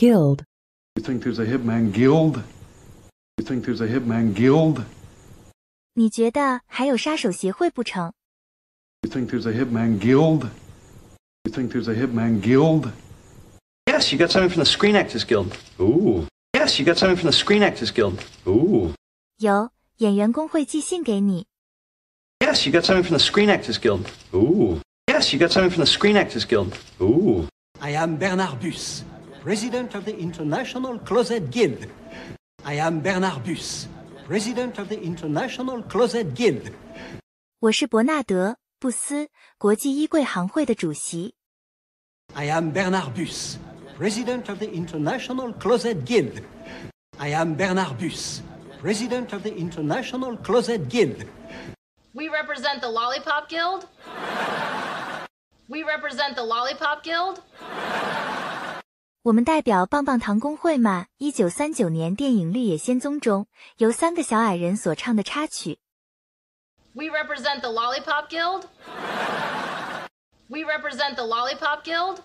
Guild. You think there's a Hitman Guild? You think there's a Hitman Guild? 你觉得还有杀手协会不成？ You think there's a Hitman Guild? You think there's a Hitman Guild? Yes, you got something from the Screen Actors Guild. Ooh. Yes, you got something from the Screen Actors Guild. Ooh. 有，演员工会寄信给你。 Yes, you got something from the Screen Actors Guild. Ooh. Yes, you got something from the Screen Actors Guild. Ooh. I am Bernard Bus, President of the International Closet Guild. I am Bernard Bus, President of the International Closet Guild. 我是伯纳德·布斯，国际衣柜行会的主席。 I am Bernard Bus, President of the International Closet Guild. I am Bernard Bus, President of the International Closet Guild. We represent the Lollipop Guild. We represent the Lollipop Guild. 我们代表棒棒糖工会嘛。一九三九年电影《绿野仙踪》中，由三个小矮人所唱的插曲。We represent the Lollipop Guild. We represent the Lollipop Guild.